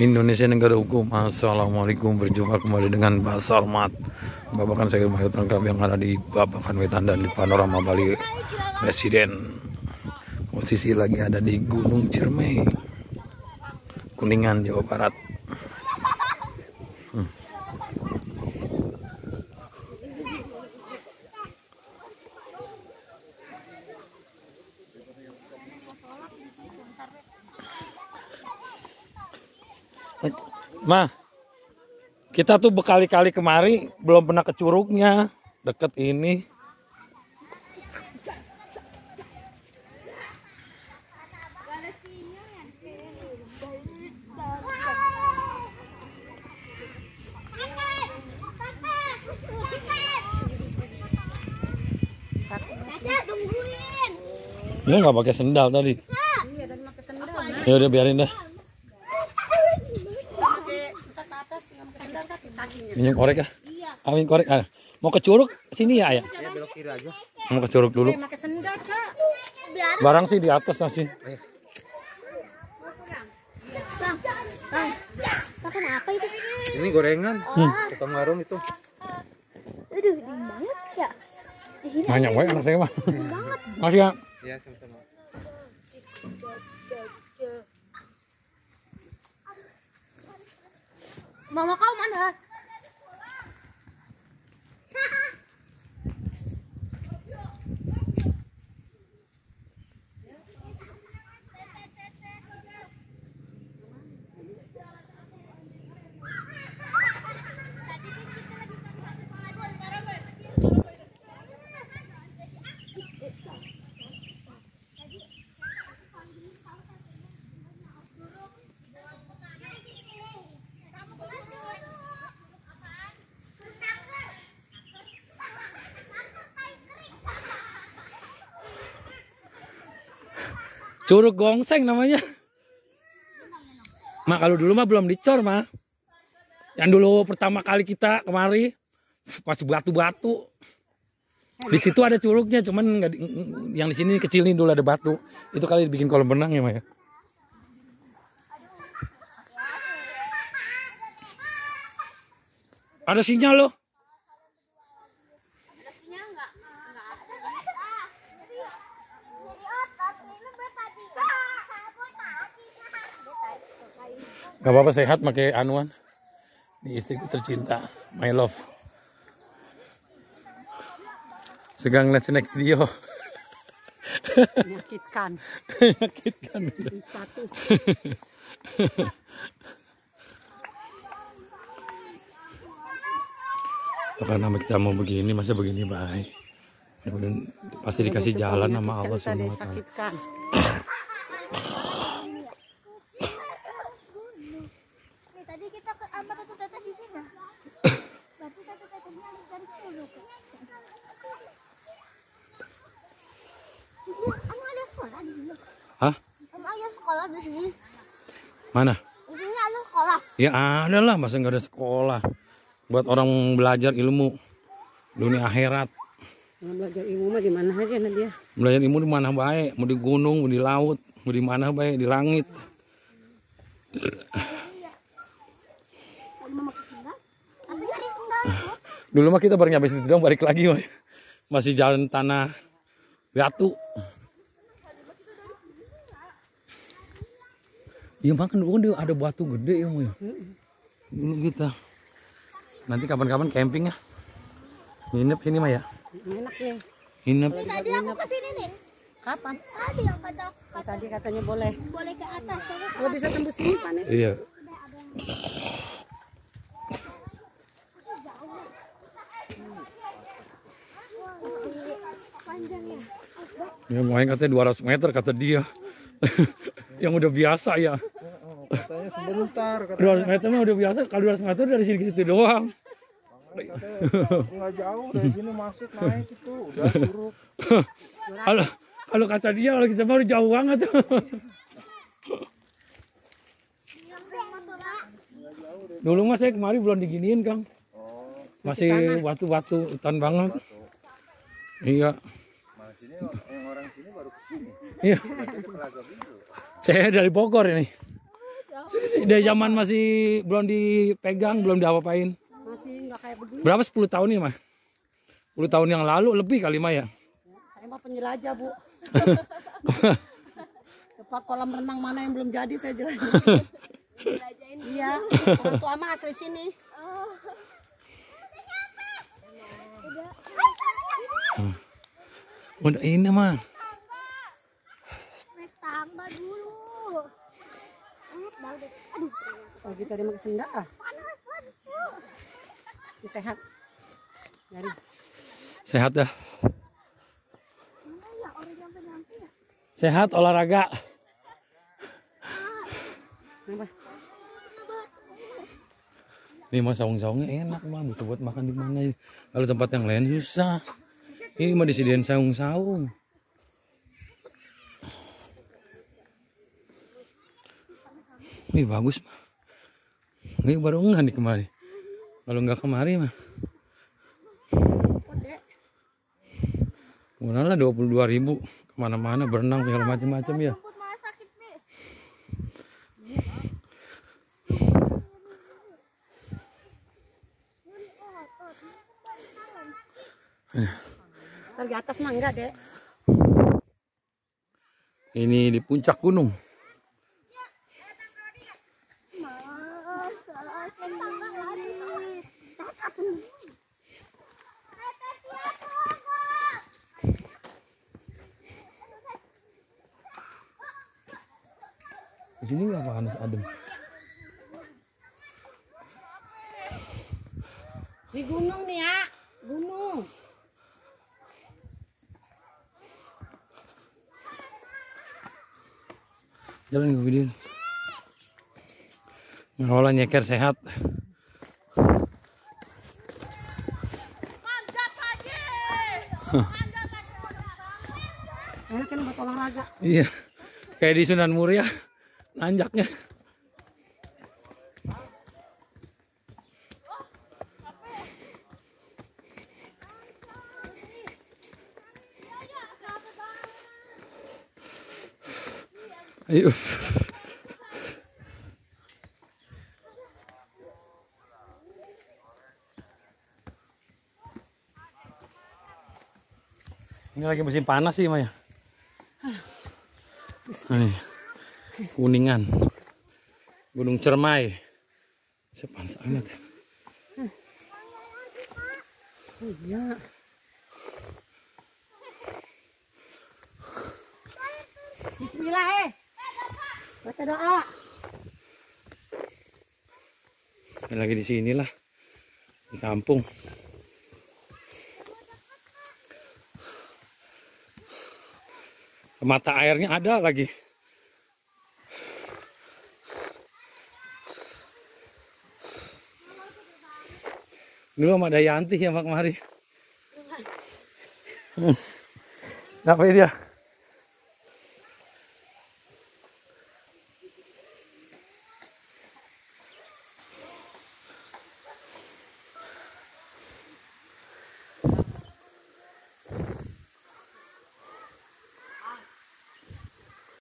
Indonesia negara hukum. Assalamualaikum. Berjumpa kembali dengan Mbak Salmat. Babakan saya Mahir lengkap yang ada di Babakan Wetan dan di Panorama Bali Residen. Posisi lagi ada di Gunung Ciremai Kuningan Jawa Barat Hmm. Ma, kita tuh berkali-kali kemari belum pernah ke curugnya deket ini. Dia nggak pakai sendal tadi. Iya, tadi pakai sendal. Ya udah biarin dah. Pakai kita ke atas sakit kakinya. Minyak korek ya. Amin korek. Ah, mau ke curug sini ya ayah. Ya belok kiri aja. Mau ke curug dulu. Pakai sendal, Kak. Biar Barang sih di atas masih. bang. Bang. Makan apa itu? Ini gorengan, tukang warung itu. Aduh, dingin banget ya. Di sini Banyak banget anak saya mah. dingin banget. Masih ya. Ya, sama-sama. ماما قوم عنها Curug gongseng namanya. Mak kalau dulu mah belum dicor mah. Yang dulu pertama kali kita kemari masih batu-batu. Di situ ada curugnya, cuman yang di sini kecil nih dulu ada batu. Itu kali dibikin kolam renang ya, Maya. Ada sinyal loh. Gak apa-apa sehat pakai anuan. Di istriku tercinta, my love. Segang ngeliat snack video. Menyakitkan. Menyakitkan. Status. Karena kita mau begini, masa begini baik. Pasti dikasih jalan sama Allah semua. disakitkan. Nih, tadi kita ke apa tuh tata di sini? Berarti tata tatanya harus dari dulu. Emang ada sekolah di sini? Hah? Emang ada sekolah di sini? Mana? Di sini ada sekolah. Ya ada lah, masa nggak ada sekolah. Buat orang belajar ilmu dunia akhirat. Belajar ilmu mah di mana aja Nadia. Belajar ilmu di mana baik, mau di gunung, mau di laut, mau di mana baik, di langit. Dulu mah kita baru nyampe situ doang balik lagi, woy. Masih jalan tanah batu. Iya makan dulu kan dia ada batu gede ya, Moy. Dulu kita. Nanti kapan-kapan camping ya. Nginep sini mah ya. Enak nih. Nginep. Tadi aku ke sini nih. Kapan? Tadi yang kata Oh, tadi katanya boleh. boleh ke atas. Kalau bisa tembus sini Pak nih. Iya. panjang ya. Ya main katanya 200 meter kata dia. Yang udah biasa ya. Katanya sebentar, 200 meter mah udah biasa. Kalau 200 meter dari sini ke situ doang. nggak jauh dari sini masuk naik itu udah curug. Kalau kalau kata dia kalau kita baru jauh banget. Dulu mah saya kemari belum diginiin Kang. Masih batu-batu hutan banget. Iya. Sini yang orang sini baru ke sini. Iya. Saya dari Bogor ini. Dari zaman masih belum dipegang, belum diapa-apain. Masih nggak kayak begini. Berapa 10 tahun nih, mah? 10 tahun yang lalu lebih kali mah ya. Saya mah penjelajah bu. Tempat kolam renang mana yang belum jadi saya jelasin. iya. Orang tua mah asli sini. Udah ini mah. Naik tangga dulu. Oh kita dia makin senda ah. Sehat. Dari. Sehat dah. Sehat olahraga. Ini mah saung-saungnya enak mah, butuh buat makan di mana. Kalau tempat yang lain susah. Ini mah disediain saung-saung. Wih bagus mah. Ini baru enggak nih kemari. Kalau enggak kemari mah. Murah lah 22 ribu. Ke mana-mana berenang segala macam-macam ya. Di atas mah enggak dek. Ini di puncak gunung. Di sini nggak panas adem. Di gunung nih ya. Gunung. Jalan ke video. Ngawalan nyeker sehat. Kan buat olahraga. Iya. Kayak di Sunan Muria nanjaknya. Ayo. Ini lagi musim panas sih, Maya. Nih, kuningan, Gunung Cermai. Sepanas amat. ya. Iya. Bismillah eh. Baca doa. Ini lagi di sini lah, di kampung. Mata airnya ada lagi. Dulu sama Dayanti ya Pak kemari. Hmm. Ngapain dia?